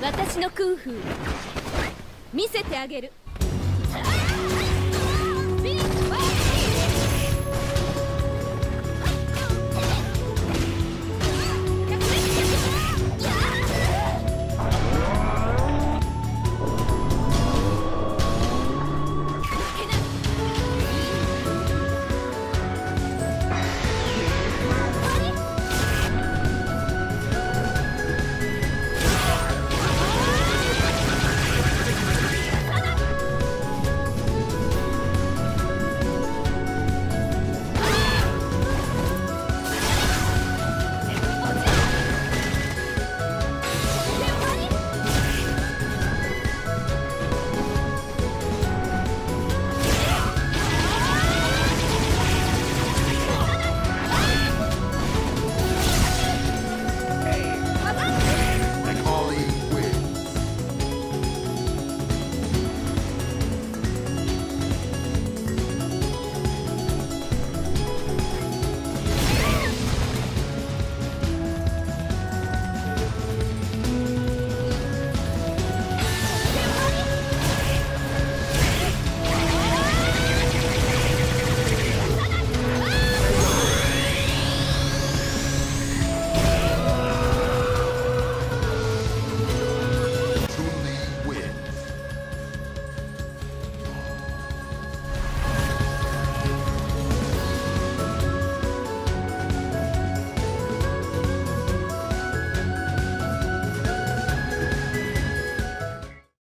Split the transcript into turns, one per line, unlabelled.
私のクンフー見せてあげる。